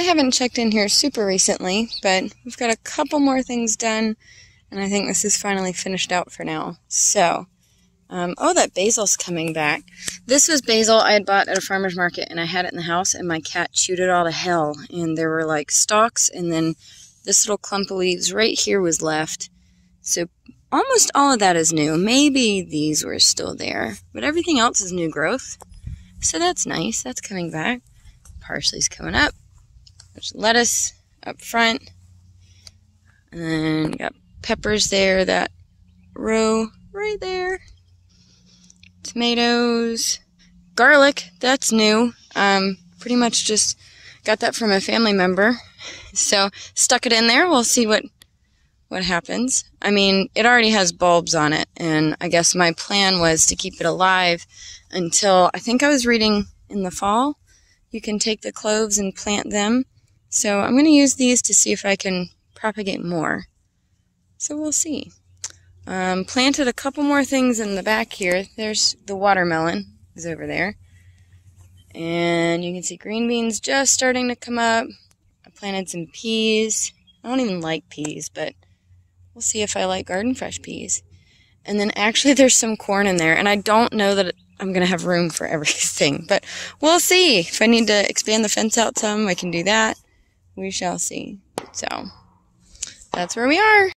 haven't checked in here super recently, but we've got a couple more things done, and I think this is finally finished out for now. So, um, oh, that basil's coming back. This was basil I had bought at a farmer's market, and I had it in the house, and my cat chewed it all to hell. And there were like stalks, and then this little clump of leaves right here was left. So almost all of that is new. Maybe these were still there, but everything else is new growth. So that's nice. That's coming back. Parsley's coming up. There's lettuce up front. And then got peppers there, that row right there tomatoes, garlic, that's new. Um, pretty much just got that from a family member. So stuck it in there. We'll see what what happens. I mean, it already has bulbs on it, and I guess my plan was to keep it alive until I think I was reading in the fall. You can take the cloves and plant them. So I'm going to use these to see if I can propagate more. So we'll see. Um, planted a couple more things in the back here. There's the watermelon is over there. And you can see green beans just starting to come up. I planted some peas. I don't even like peas, but we'll see if I like garden fresh peas. And then actually there's some corn in there, and I don't know that I'm going to have room for everything, but we'll see. If I need to expand the fence out some, I can do that. We shall see. So, that's where we are.